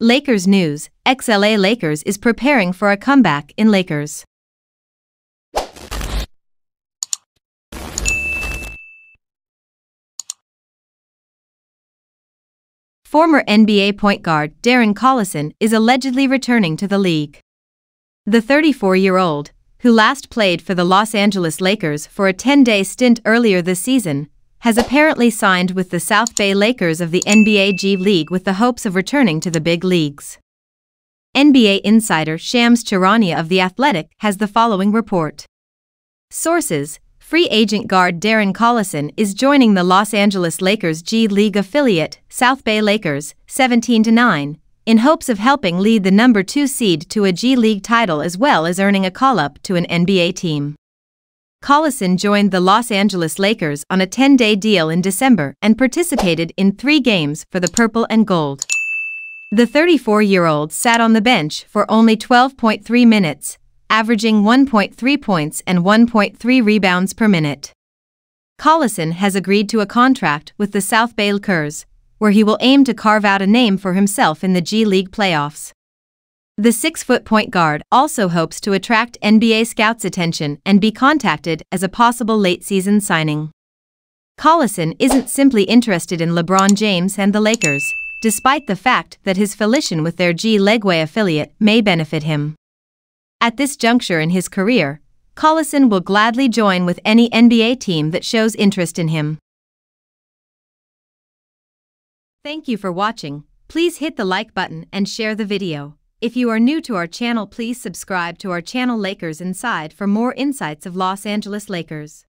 Lakers news Ex LA Lakers is preparing for a comeback in Lakers. Former NBA point guard Darren Collison is allegedly returning to the league. The 34 year old, who last played for the Los Angeles Lakers for a 10 day stint earlier this season, has apparently signed with the South Bay Lakers of the NBA G League with the hopes of returning to the big leagues. NBA insider Shams Charania of The Athletic has the following report. Sources Free agent guard Darren Collison is joining the Los Angeles Lakers G League affiliate, South Bay Lakers, 17 9, in hopes of helping lead the number 2 seed to a G League title as well as earning a call up to an NBA team. Collison joined the Los Angeles Lakers on a 10 day deal in December and participated in three games for the Purple and Gold. The 34 year old sat on the bench for only 12.3 minutes, averaging 1.3 points and 1.3 rebounds per minute. Collison has agreed to a contract with the South Bay Lakers, where he will aim to carve out a name for himself in the G League playoffs. The six foot point guard also hopes to attract NBA scouts' attention and be contacted as a possible late season signing. Collison isn't simply interested in LeBron James and the Lakers, despite the fact that his affiliation with their G League affiliate may benefit him. At this juncture in his career, Collison will gladly join with any NBA team that shows interest in him. Thank you for watching. Please hit the like button and share the video. If you are new to our channel please subscribe to our channel Lakers Inside for more insights of Los Angeles Lakers.